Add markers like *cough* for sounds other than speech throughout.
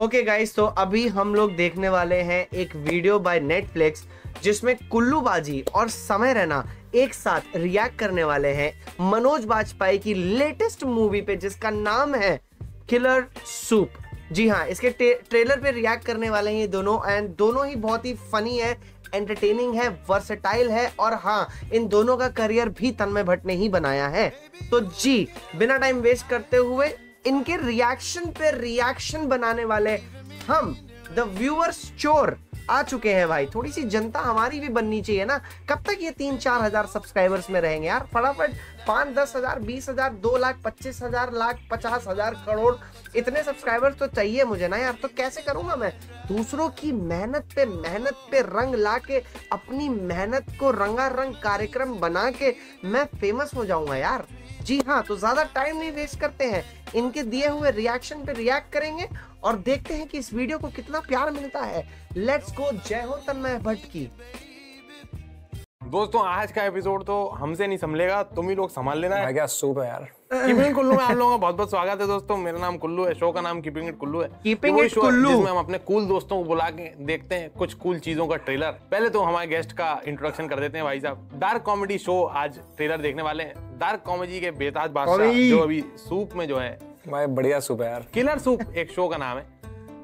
Okay guys तो अभी हम लोग देखने वाले हैं एक वीडियो बाय नेटफ्लिक्स जिसमें कुल्लू बाजी और समय रहना एक साथ रिएक्ट करने वाले हैं मनोज बाजपेयी की लेटेस्ट मूवी पे, जिसका नाम है किलर सूप जी हाँ इसके ट्रेलर पे रिएक्ट करने वाले हैं ये दोनों एंड दोनों ही बहुत ही फनी है एंटरटेनिंग है वर्सेटाइल है, और हाँ इन दोनों का करियर भी तन्मय भट्ट ने ही बनाया है। तो जी, बिना टाइम वेस्ट करते हुए इनके रिएक्शन पे रिएक्शन बनाने वाले हम द व्यूअर्स चोर, आ चुके हैं भाई। थोड़ी सी जनता हमारी भी बननी चाहिए ना। कब तक ये तीन चार हज़ार सब्सक्राइबर्स में रहेंगे यार? फटाफट पाँच, दस हज़ार, बीस हज़ार, दो लाख, पच्चीस हज़ार, लाख, पचास हज़ार, करोड़ इतने सब्सक्राइबर्स तो चाहिए मुझे ना यार। तो कैसे करूँगा मैं? दूसरों की मेहनत पे मेहनत पे रंग ला के अपनी मेहनत को रंगारंग कार्यक्रम बना के मैं फ़ेमस हो जाऊँगा यार। जी हाँ तो ज़्यादा टाइम नहीं वेस्ट करते हैं। इनके दिए हुए रिएक्शन पे रिएक्ट करेंगे और देखते हैं कि इस वीडियो को कितना प्यार मिलता है। लेट्स गो जय हो तन्मय भट्ट की। दोस्तों आज का एपिसोड तो हमसे नहीं संभलेगा तुम ही लोग संभाल लेना। है क्या सूप है यार? कीपिंग कुल्लू में आप लोगों का बहुत बहुत स्वागत है दोस्तों। मेरा नाम कुल्लू है शो का नाम कीपिंग इट कुल्लू है। कीपिंग है कुल्लू। जिसमें हम अपने कूल दोस्तों को बुला के देखते हैं कुछ कूल चीज़ों का ट्रेलर पहले तो हमारे गेस्ट का इंट्रोडक्शन कर देते हैं भाई साहब। डार्क कॉमेडी शो आज ट्रेलर देखने वाले हैं। डार्क कॉमेडी के बेताज बादशाह जो अभी सूप में जो है। भाई बढ़िया सूप है यार। किलर सूप एक शो का नाम है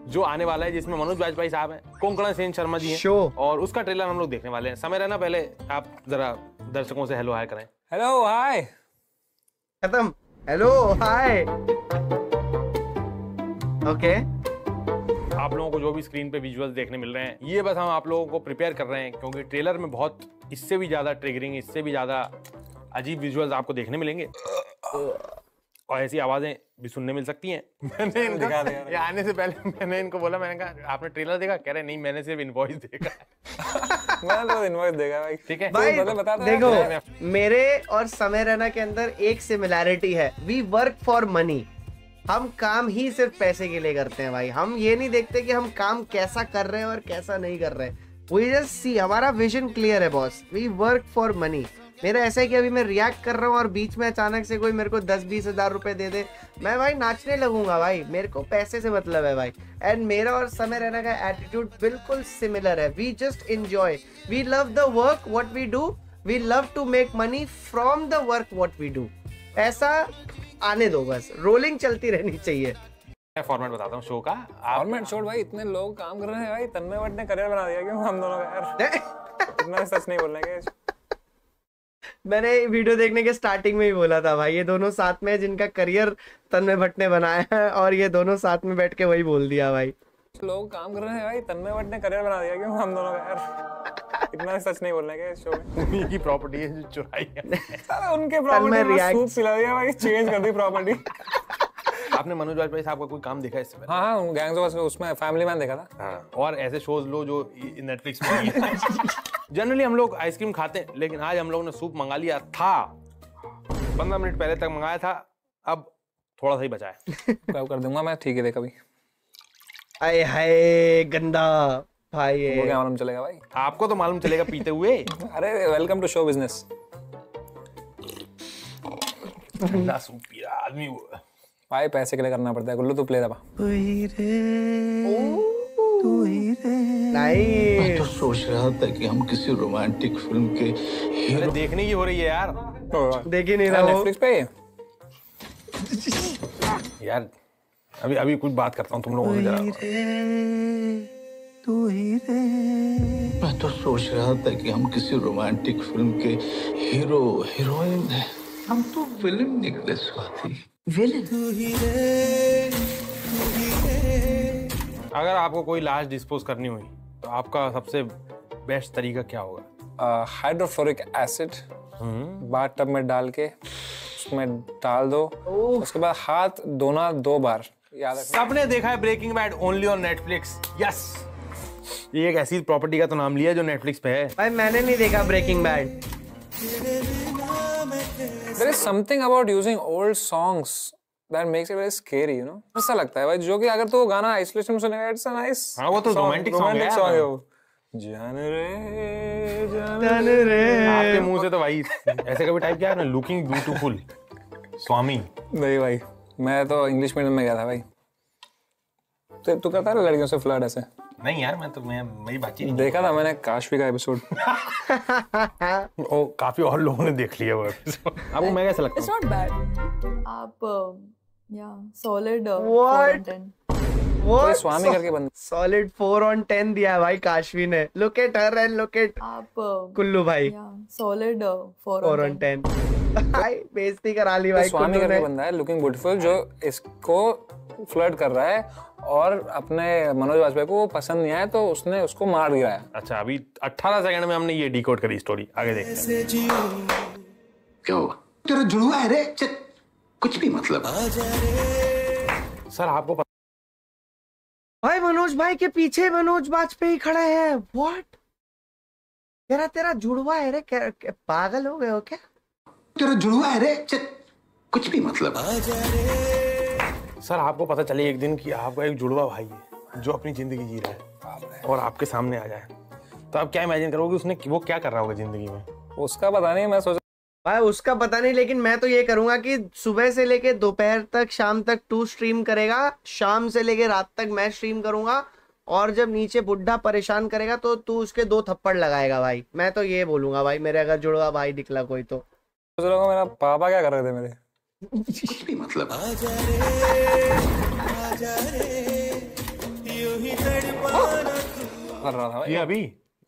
जो आने वाला है जिसमें मनोज वाजपेयी साहब हैं कोंकणा सेन शर्मा जी हैं। Show। और उसका ट्रेलर हम लोग देखने वाले हैं। समय रहना पहले आप जरा दर्शकों से हेलो हाय करें। हेलो हाय खत्म। हेलो हाय ओके आप लोगों को जो भी स्क्रीन पे विजुअल्स देखने मिल रहे हैं ये बस हम आप लोगों को प्रिपेयर कर रहे हैं क्योंकि ट्रेलर में बहुत इससे भी ज़्यादा ट्रिगरिंग इससे भी ज़्यादा अजीब विजुअल्स आपको देखने मिलेंगे। और ऐसी आवाज़ें भी सुनने मिल सकती हैं। *laughs* मैंने इनका दिखा दिया। ये आने से पहले मैंने इनको बोला मैंने कहा आपने ट्रेलर देखा? कह रहे नहीं मैंने सिर्फ़ इनवॉइस देखा। *laughs* मैं तो इनवॉइस देगा भाई। ठीक है। भाई बता- बता देखो मेरे और समय रहना के अंदर एक सिमिलैरिटी है। वी वर्क फॉर मनी हम काम ही सिर्फ़ पैसे के लिए करते हैं भाई। हम ये नहीं देखते कि हम काम कैसा कर रहे हैं और कैसा नहीं कर रहे वी जस्ट सी हमारा विजन क्लियर है boss we work for money मेरा ऐसा है कि अभी मैं रिएक्ट कर रहा हूँ और बीच में अचानक से कोई मेरे को दस बीस हज़ार रुपए दे दे। मैं भाई नाचने लगूँगा भाई। मेरे को पैसे से मतलब है भाई। एंड मेरा और समय रहना का एटीट्यूड बिल्कुल सिमिलर है। We just enjoy we love the work what we do we love to make money from the work what we do ऐसा आने दो बस। रोलिंग चलती रहनी चाहिए। फॉर्मेट बताता हूँ शो का। गवर्नमेंट छोड़ भाई इतने लोग काम कर रहे हैं भाई। तन्मय भट्ट ने करियर बना दिया क्यों? हम दोनों का यार। *laughs* इतना सच नहीं बोलने के। मैंने वीडियो देखने के स्टार्टिंग में ही बोला था भाई ये दोनों साथ में जिनका करियर तन्मय भट्ट ने बनाया है और ये दोनों साथ में बैठ के वही बोल दिया भाई। लोग काम कर रहे हैं भाई तन्मय भट्ट ने करियर बना दिया क्यों? हम दोनों का यार। इतना सच नहीं बोलना है शो में? *laughs* की प्रॉपर्टी है जो चुराई है। सारे उनके प्रॉपर्टी में सूप पिला दिया भाई चेंज कर दी प्रॉपर्टी *laughs* आपने मनोज वाजपेयी साहब का कोई काम देखा है इससे पहले? हाँ हाँ गैंग्स ऑफ़ उसमें फैमिली मैन देखा था। हाँ। और ऐसे शोज़ लो जो नेटफ्लिक्स पे जनरली हम लोग आइसक्रीम खाते हैं लेकिन आज हम लोग ने सूप मंगा लिया था। पंद्रह मिनट पहले तक मंगाया था अब थोड़ा सा ही बचा है। *laughs* कब कर दूँगा मैं? ठीक है दे कभी आए हाय गंदा। भाई वो ये क्या मालूम चलेगा भाई? आपको तो मालूम चलेगा पीते हुए। *laughs* अरे वेलकम टू शो बिज़नेस ठंडा सूप पी रहा आदमी वो। भाई पैसे के लिए करना पड़ता है। गुल्लू तू प्ले दबा। नाइस तो सोच रहा था कि हम किसी रोमांटिक फ़िल्म के हीरो देखने की हो रही है यार। देख ही नहीं रहा नेटफ्लिक्स पे यार अभी अभी कुछ बात करता हूँ तुम लोगों से जरा। मैं तो सोच रहा था कि हम किसी रोमांटिक फ़िल्म के हीरो हीरोइन हैं। हम तो विलन निकले स्वाति। विलन? अगर आपको कोई लाश डिस्पोज करनी हुई तो आपका सबसे बेस्ट तरीका क्या होगा? हाइड्रोफ्लोरिक एसिड बाथ टब में डाल के उसमें डाल दो। उसके बाद हाथ धोना दो बार। याद रखना। सबने देखा है Breaking Bad only on Netflix yes ये एक ऐसी प्रॉपर्टी का तो नाम लिया जो नेटफ्लिक्स पे है। भाई मैंने नहीं देखा Breaking Bad there is something about using old songs that makes it very scary you know ऐसा लगता है भाई जो कि अगर तो गाना आइसोलेशन में सुनेगा इट्स अ नाइस हाँ, वो तो romantic song है सॉन्ग है वो। जान रे जान रे। आपके मुँह से तो भाई ऐसे कभी टाइप किया आपने? लुकिंग ब्यूटीफुल स्वामी नहीं भाई मैं तो इंग्लिश मीडियम में गया था भाई। तो तू करता है लड़कियों से फ्लर्ट ऐसे? नहीं यार मैं तो मैं मेरी बातचीत नहीं देखा था मैंने काशवी का एपिसोड *laughs* ओ काफ़ी और लोगों ने देख लिया वो episode। आपको मैं कैसा लगता हूँ not bad. आप? 4 on 10. कोई स्वामी करके बंदा सॉलिड फोर ऑन टेन दिया है भाई काशवी ने look at her and look at आप कुल्लू भाई uh, 4 फोर ऑन 10. टेन भाई बेइज्जती करा ली भाई स्वामी करके बंदा है लुकिंग ब्यूटीफुल जो इसको फ्लर्ट कर रहा है और अपने मनोज वाजपेयी को वो पसंद नहीं आया तो उसने उसको मार दिया है। अच्छा अभी 18 सेकंड में हमने ये डिकोड करी स्टोरी आगे देखते हैं। क्या हुआ? तेरा जुड़वा है रे कुछ भी मतलब। सर आपको भाई मनोज भाई के पीछे मनोज वाजपेयी खड़ा है। व्हाट तेरा तेरा जुड़वा है रे पागल हो गए हो क्या? तेरा जुड़वा है रे कुछ भी मतलब। सर आपको पता चले एक दिन कि आपका एक जुड़वा भाई है जो अपनी ज़िंदगी जी रहा है और आपके सामने आ जाए। तो आप क्या इमेजिन करोगे उसने वो क्या कर रहा होगा ज़िंदगी में? उसका पता नहीं मैं सोच भाई उसका पता नहीं लेकिन मैं तो ये करूँगा कि सुबह से लेके दोपहर तक शाम तक तू स्ट्रीम करेगा शाम से लेके रात तक मैं स्ट्रीम करूँगा और जब नीचे बुढ़ा परेशान करेगा तो तू उसके दो थप्पड़ लगाएगा भाई। मैं तो ये बोलूँगा भाई मेरे अगर जुड़वा भाई निकला कोई तो। सोच रहा मेरा पापा क्या कर रहे थे मेरे? कुछ *laughs* भी मतलब कर रहा था ये अभी?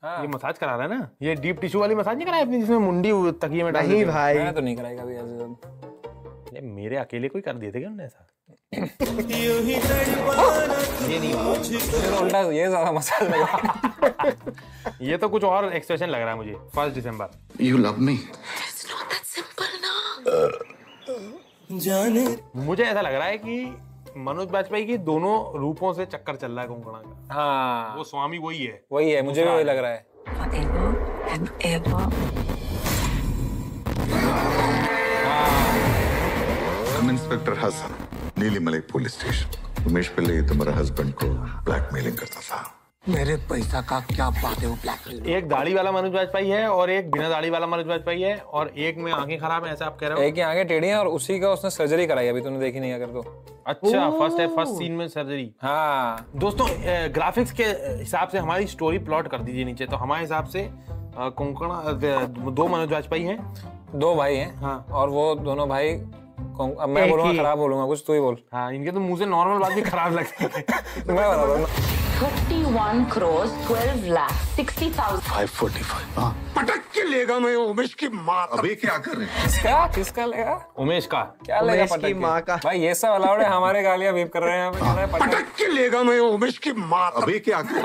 हाँ। ये मसाज करा रहा है ना? ये डीप टिश्यू वाली मसाज नहीं कराई अपनी जिसमें मुंडी तकिए में डाल नहीं भाई। मैं तो नहीं कराई कभी ऐसे ये मेरे अकेले कोई कर दिए थे क्या उन्होंने ऐसा? मेरे को उल्टा ये ज़्यादा मसाज लगा। ये तो कुछ और एक्सप्रेशन लग रहा है मुझे first December you love me मुझे ऐसा लग रहा है कि मनोज बाजपेयी की दोनों रूपों से चक्कर चल रहा है कोंकणा का। हाँ। वो स्वामी वही है। वही है मुझे भी वही लग रहा है। Ever. I'm Inspector police station Umesh Pillai तुम्हारा हस्बैंड को ब्लैकमेलिंग करता था। मेरे पैसा का क्या बात है वो ब्लैक एक दाढ़ी वाला मनोज बाजपेयी है और एक बिना दाढ़ी वाला मनोज वाजपेयी है और एक में आँखें खराब है ऐसा आप कह रहे हो? एक आगे टेढ़ी है और उसी का उसने सर्जरी कराई अभी तूने देखी नहीं अगर तो। अच्छा फ़र्स्ट है फ़र्स्ट सीन में सर्जरी हाँ। दोस्तों ग्राफिक्स के हिसाब से हमारी स्टोरी प्लॉट कर दीजिए नीचे। तो हमारे हिसाब से कोंकण दो मनोज वाजपेयी हैं। दो भाई हैं हाँ। और वो दोनों भाई अब मैं बोलूँगा खराब बोलूँगा कुछ तू ही बोल। हाँ इनके तो मुँह से नॉर्मल बात भी खराब लगती है। *laughs* मैं बता हूँ 31 crores, 12 lakhs, 60,000. 545 हाँ। पटक के लेगा मैं उमेश की माँ अभी क्या कर रहे हैं? किसका? किसका लेगा? उमेश का। क्या लेगा उमेश की पटक के? माँ का। भाई ये सब अलाउड है हमारे गालियाँ बीप कर रहे हैं। हैं। पटक? पटक के लेगा मैं उमेश की माँ अभी क्या कर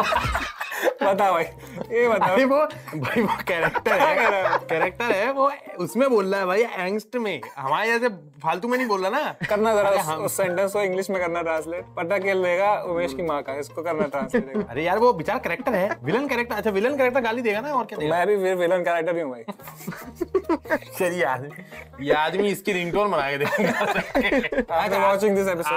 बता भाई। ये बता भाई वो भाई वो कैरेक्टर है। *laughs* कैरेक्टर है वो उसमें बोल रहा है भाई एंगस्ट में। हमारे जैसे फालतू में नहीं बोल रहा ना। करना जरा उस, सेंटेंस को इंग्लिश में करना ट्रांसलेट पटक के लेगा उमेश की माँ का इसको करना ट्रांसलेट *laughs* अरे यार वो बेचारा कैरेक्टर है। विलन कैरेक्टर अच्छा विलन कैरेक्टर गाली देगा ना और क्या देगा? मैं भी फिर विलन कैरेक्टर ही हूँ भाई। *laughs* चलिए आदमी ये आदमी इसकी रिंगटोन बना के देगा।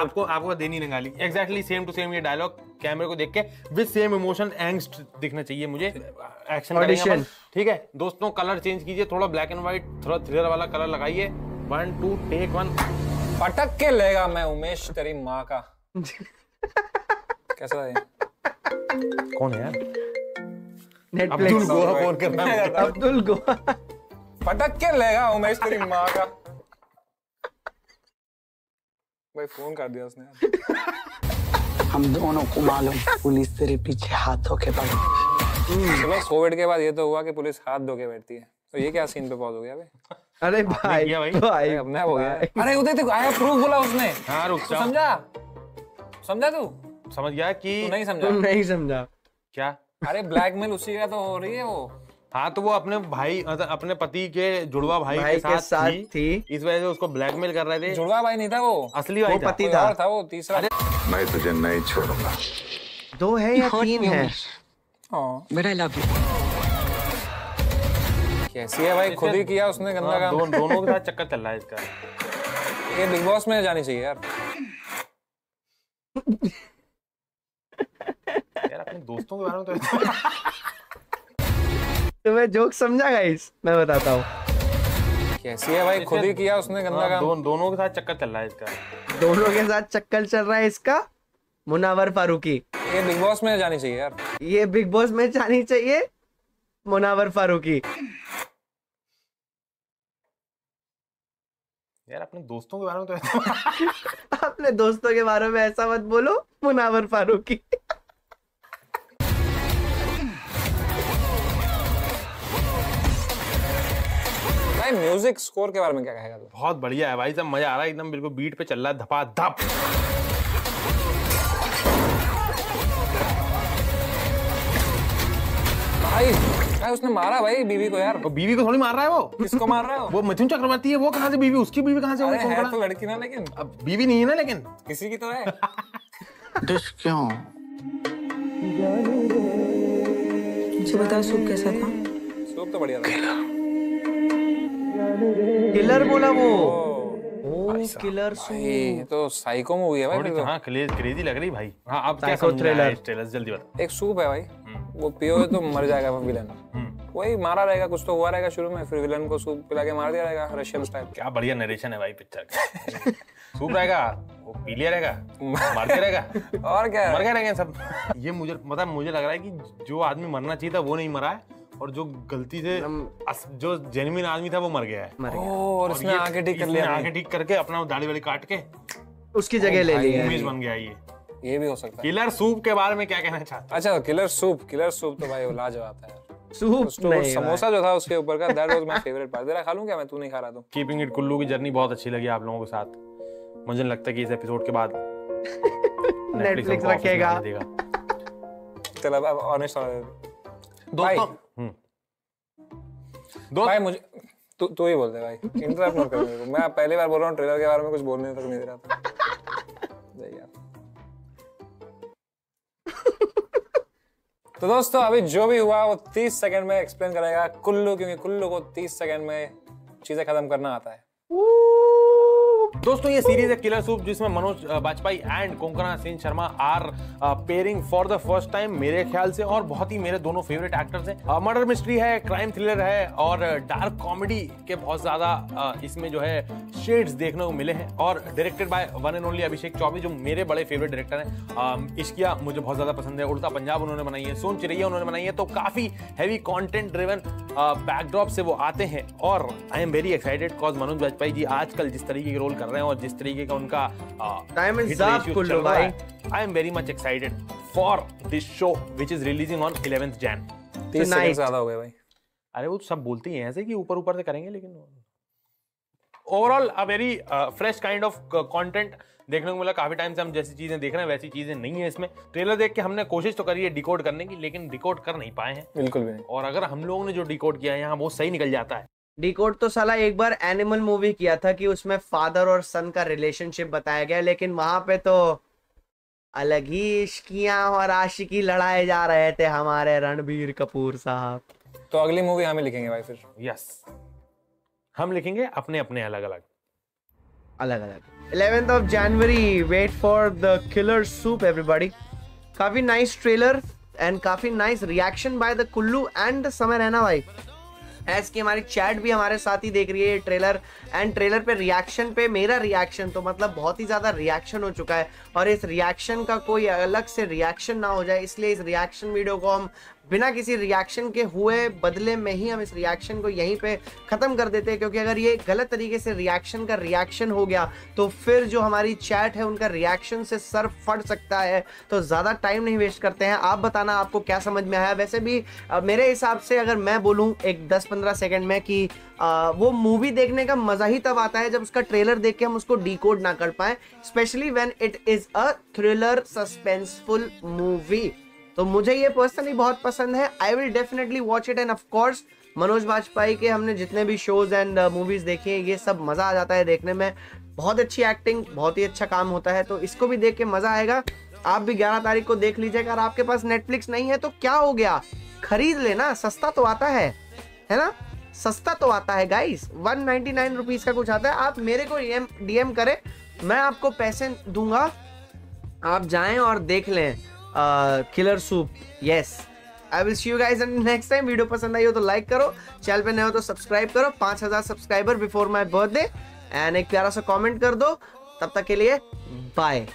आपको आपको देनी नहीं गाली। एग्जैक्टली सेम टू सेम ये डायलॉग कैमरे को देख के विद सेम इमोशन एंगस्ट दिखना चाहिए मुझे। एक्शन ठीक है? दोस्तों कलर चेंज कीजिए थोड़ा ब्लैक एंड व्हाइट थोड़ा थ्रिलर वाला कलर लगाइए। वन टू टेक वन पटक के लेगा मैं उमेश तेरी माँ का। कैसा है? कौन है यार? नेटफ्लिक्स अब्दुल गोवा फ़ोन करना है। अब्दुल गोवा पटक के लेगा उमेश तेरी माँ का। भाई फ़ोन कर दिया उसने। हम दोनों को मालूम पुलिस तेरे पीछे हाथों के बल चलो कोविड के बाद ये तो हुआ कि पुलिस हाथ धो के बैठती है। तो ये क्या सीन पे पॉज हो गया भाई? अरे भाई भाई? भाई अरे अपने हो गया। अरे उदय तक आया प्रूफ बोला उसने। हाँ रुक तू जाओ। समझा? समझा तू? समझ गया कि तू नहीं समझा? तुम नहीं समझा। क्या? अरे ब्लैकमेल उसी का तो हो रही है वो। हाँ तो वो अपने भाई मतलब अपने पति के जुड़वा भाई, भाई के के साथ, साथ थी, थी। इस वजह से उसको ब्लैकमेल कर रहे थे। जुड़वा भाई नहीं था वो? असली भाई वो था। पति था। था वो? तीसरा? मैं तुझे नहीं छोड़ूँगा। दो है या तीन है? आई लव यू कैसी है भाई? खुद ही किया उसने गंदा हाँ, काम। दोनों के साथ चक्कर चल रहा है इसका। ये बिग बॉस में जानी चाहिए यार। यार अपने दोस्तों के बारे में तो तुम्हें जोक समझा गाइस मैं बताता हूँ। कैसी है भाई? खुद ही किया उसने गंदा हाँ, काम। दो, दोनों के साथ चक्कर चल रहा है इसका। दोनों के साथ चक्कर चल रहा है इसका? मुनावर फारूकी। ये बिग बॉस में जानी चाहिए यार। ये बिग बॉस में जानी चाहिए मुनावर फारूकी। यार अपने दोस्तों के बारे में तो *laughs* अपने दोस्तों के बारे में ऐसा मत बोलो मुनावर फारूकी। भाई म्यूज़िक स्कोर के बारे में क्या कहेगा तू? बहुत बढ़िया है भाई साहब मज़ा आ रहा है एकदम बिल्कुल बीट पे चल रहा है धपा धप भाई भाई उसने मारा भाई बीवी को यार। वो बीवी को थोड़ी मार रहा है वो? किसको मार रहे हो वो? मिथुन चक्रवर्ती है वो कहाँ से बीवी उसकी बीवी कहाँ से अरे है तो लड़की ना लेकिन। अब बीवी नहीं है ना लेकिन। किसी की तो है। *laughs* डिश क्यों? मुझे बता सूप कैसा था? सूप तो बढ़िया था। किलर बोला वो। किलर ये तो साइको मूवी है भाई फिर तो। हाँ क्रेजी लग रही भाई। हाँ अब क्या Psycho समझना thriller। है? इस ट्रेलर जल्दी बता एक सूप है भाई वो पियोगे तो मर जाएगा वो विलन हम्म। वही मारा रहेगा कुछ तो हुआ रहेगा शुरू में फिर विलन को सूप पिला के मार दिया रहेगा रशियन स्टाइल क्या बढ़िया नरेशन है भाई पिक्चर का। सूप रहेगा वो पी लिया रहेगा मारते रहेगा। और क्या? मर गए रहेंगे सब। ये मुझे मतलब मुझे लग रहा है कि जो आदमी मरना चाहिए था वो नहीं मरा है। और जो गलती से जो जेन्युइन आदमी था वो मर गया है। मर ओ, गया और इसने आगे ठीक कर लिया। आगे ठीक करके अपना दाढ़ी वाली काट के उसकी जगह ले लिया। इमेज बन गया ये। ये भी हो सकता है। किलर सूप के बारे में क्या कहना चाहते अच्छा किलर सूप किलर सूप तो भाई लाजवाब था सूप तो नहीं समोसा जो था उसके ऊपर का that was my favourite part तेरा खा लूँ क्या मैं? तू नहीं खा रहा तो। कीपिंग इट कुल्लू की जर्नी बहुत अच्छी लगी आप लोगों के साथ। मुझे नहीं लगता कि इस एपिसोड के बाद *laughs* में रखेगा। चल अब ऑनेस्ट दोस्तों। दोस्त भाई मुझे तू तू ही बोल दे भाई। इंटरप्ट मत कर मेरे को। मैं पहली बार बोल रहा हूँ ट्रेलर के बारे में कुछ बोलने तक नहीं दे रहा था। यार तो दोस्तों अभी जो भी हुआ वो 30 सेकंड में एक्सप्लेन करेगा कुल्लू क्योंकि कुल्लू को 30 सेकंड में चीज़ें खत्म करना आता है। दोस्तों, ये सीरीज़ है किलर सूप जिसमें Manoj Bajpayee and Konkona Singh Sharma are pairing for the first time मेरे ख्याल से और बहुत ही मेरे दोनों फेवरेट एक्टर्स हैं। मर्डर मिस्ट्री है क्राइम थ्रिलर है और डार्क कॉमेडी के बहुत ज़्यादा इसमें जो है शेड्स देखने को मिले हैं और directed by one and only Abhishek Chaubey, जो मेरे बड़े फेवरेट डायरेक्टर हैं। इश्किया मुझे बहुत ज़्यादा पसंद है उड़ता पंजाब उन्होंने बनाई है, सोन चिरैया उन्होंने बनाई है तो काफ़ी हैवी कॉन्टेंट ड्रिवन बैकड्रॉप से वो आते हैं और I am very excited cause Manoj Bajpayee ji आजकल जिस तरीके के रोल कर रहे हैं और जिस तरीके का उनका। I am very much excited for this show which is releasing on 11th Jan 30 second ज़्यादा हो गए भाई। अरे वो तो सब बोलते ही हैं ऐसे कि ऊपर ऊपर से करेंगे लेकिन overall a very fresh kind of content देखने को मिला। काफ़ी टाइम से हम जैसी चीज़ें देख रहे हैं वैसी चीज़ें नहीं है इसमें। ट्रेलर देख के हमने कोशिश तो करी है डिकोड करने की लेकिन डिकोड कर नहीं पाए हैं। बिल्कुल भी नहीं। और अगर हम लोगों ने जो डिकोड किया है यहाँ वो सही निकल जाता है। डिकोड तो साला एक बार एनिमल मूवी किया था कि उसमें फादर और सन का रिलेशनशिप बताया गया लेकिन वहाँ पे तो अलग ही इश्कियाँ और आशिकी लड़ाए जा रहे थे हमारे रणबीर कपूर साहब। तो अगली मूवी हमें लिखेंगे भाई फिर। यस हम लिखेंगे अपने अपने अलग अलग अलग अलग 11th of January wait for the killer soup everybody. काफ़ी नाइस ट्रेलर एंड काफ़ी nice reaction by the Kullu and Samay रहना भाई। एज की हमारी चैट भी हमारे साथ ही देख रही है ट्रेलर एंड ट्रेलर पे रिएक्शन पे, मेरा रिएक्शन तो मतलब बहुत ही ज़्यादा रिएक्शन हो चुका है। और इस रिएक्शन का कोई अलग से रिएक्शन ना हो जाए, इसलिए इस रिएक्शन वीडियो को हम बिना किसी रिएक्शन के हुए बदले में ही हम इस रिएक्शन को यहीं पे खत्म कर देते हैं क्योंकि अगर ये गलत तरीके से रिएक्शन का रिएक्शन हो गया तो फिर जो हमारी चैट है उनका रिएक्शन से सर फट सकता है। तो ज़्यादा टाइम नहीं वेस्ट करते हैं। आप बताना आपको क्या समझ में आया? वैसे भी अ, मेरे हिसाब से अगर मैं बोलूँ एक दस पंद्रह सेकेंड में कि अ, वो मूवी देखने का मज़ा ही तब आता है जब उसका ट्रेलर देख के हम उसको डिकोड ना कर पाए specially when it is a thriller suspenseful movie तो मुझे ये पर्सनली बहुत पसंद है। I will definitely watch it and of course Manoj Bajpayee के हमने जितने भी शोज़ एंड मूवीज़ देखे हैं, ये सब मज़ा आ जाता है देखने में। बहुत अच्छी एक्टिंग बहुत ही अच्छा काम होता है तो इसको भी देख के मज़ा आएगा। आप भी 11 तारीख को देख लीजिएगा। अगर आपके पास नेटफ्लिक्स नहीं है तो क्या हो गया? खरीद लेना, सस्ता तो आता है है ना? सस्ता तो आता है guys one ninety nine rupees का कुछ आता है। आप मेरे को डीएम डीएम करें, मैं आपको पैसे दूँगा। आप जाएँ और देख लें। Killer soup yes I will see you guys and next time video पसंद आई हो तो लाइक करो. चैनल पे नए हो तो सब्सक्राइब करो. 5000 subscriber before my birthday and एक प्यारा सा कमेंट कर दो. तब तक के लिए बाय